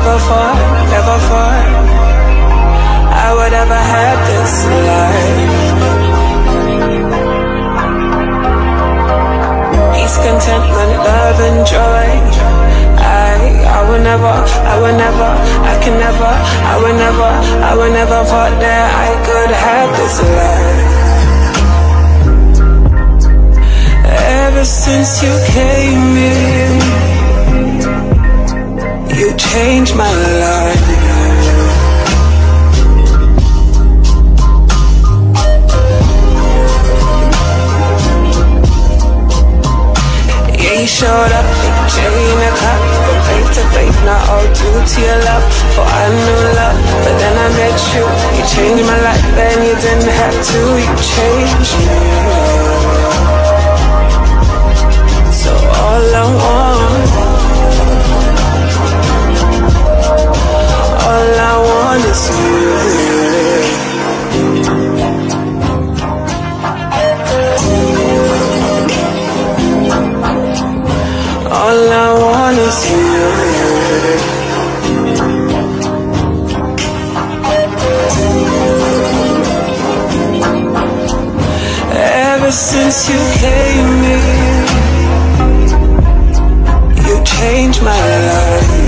Never love, and joy. I, I would never, I will never, I can never, I will never, I will never thought that I could have this life. Ever since you came in. You changed my life. You showed up, chain a clock From faith to faith, not all due to your love. For I knew love, but then I met you. You changed my life, then you didn't have to You changed me. So all I want all I want is you. Since you came in, you changed my life.